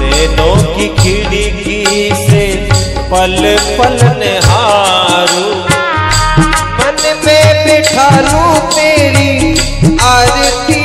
नैनों की खिड़की से पल पल निहारू। मन में बिठा लू तेरी आरती